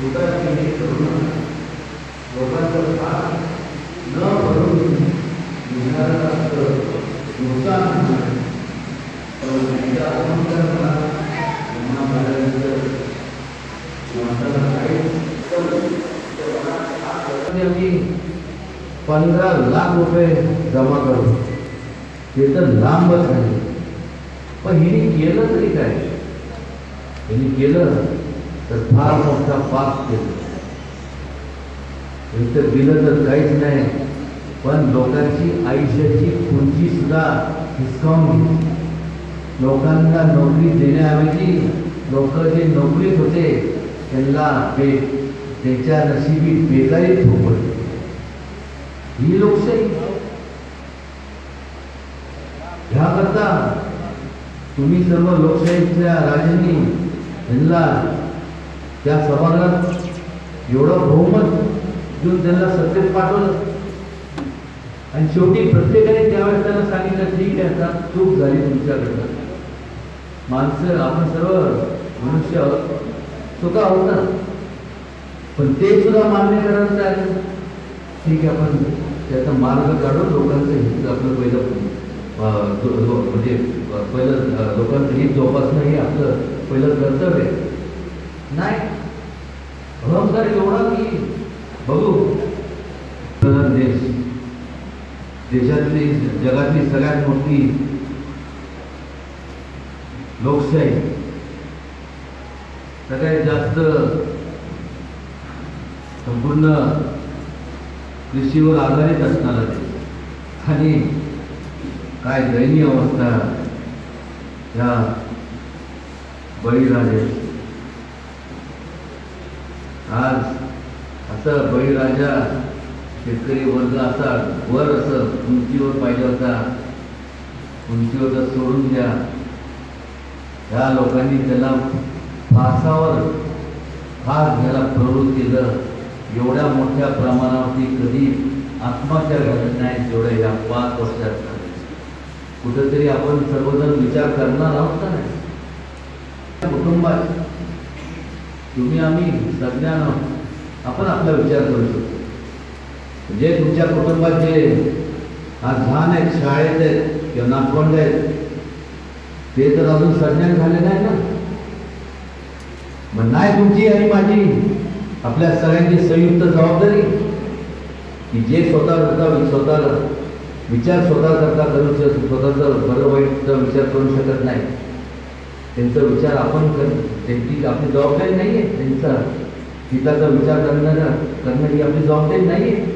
कुठं करू नका लोकांचं न भरून निघणारं नुकसान होणार. पण पुन्हा माणसाला काहीच आम्ही पंधरा लाख रुपये जमा करू ते तर लांबच आहे पण हिने केलं तरी काय हिने केलं तर फार मोठा पाप केलं इथं दिलं तर काहीच नाही पण लोकांची आयुष्याची खुर्ची सुद्धा हिसकावून लोकांना नोकरी देण्याऐवजी लोक जे नोकरीत होते त्यांना बे त्याच्या नशिबी बेकारी थोपडली ही लोकशाही ह्याकरता तुम्ही सर्व लोकशाहीच्या राजांनी, यांना त्या समाजात एवढं बहुमत देऊन त्यांना सत्तेत पाठवलं आणि शेवटी प्रत्येकाने त्यावेळेस त्यांना सांगितलं ठीक आहे आता चूक झाली तुमच्याकडनं माणसं आपण सर्व मनुष्य आहोत. चुका होतात पण ते सुद्धा मान्य करायला आहे ठीक आहे आपण त्याचा मार्ग काढून लोकांचं हित आपलं पहिलं म्हणजे पहिलं लोकांचं हित जोपासणं हे आपलं पहिलं कर्तव्य आहे. नाही. अहंकार एवढा की बघू. तर देश देशातली जगातली सगळ्यात मोठी लोकशाही सगळ्यात जास्त संपूर्ण कृषीवर आधारित असणारा देश आणि काय दयनीय अवस्था या बळीराजे आज असं बळीराजा शेतकरी वर्ग असा वर असं उंचीवर पाहिजे होता. उंचीवर तर सोडून द्या. ह्या लोकांनी त्याला फासावर फास घ्यायला प्रवृत्त केलं. एवढ्या मोठ्या प्रमाणावरती कधी आत्महत्या घडत नाही जेवढ्या या पाच वर्षात. कुठंतरी आपण सर्वजण विचार करणार आहोत का नाही? कुटुंबात तुम्ही आम्ही सज्ञान आहोत. आपण आपला विचार करू शकतो जे तुमच्या कुटुंबात जे आज लहान आहेत शाळेत आहेत किंवा नागपंड आहेत ते तर अजून सज्ञान झाले नाही ना. मग नाही तुमची आणि माझी आपल्या सगळ्यांची संयुक्त जबाबदारी की जे स्वतः करता स्वतः विचार स्वतः करता करू शकत स्वतःचं बरं वाईटचा विचार करू शकत नाही. त्यांचा विचार आपण कर. त्यांची आपली जबाबदारी नाही आहे त्यांचा हिताचा विचार करणारा करणं ही आपली जबाबदारी नाही आहे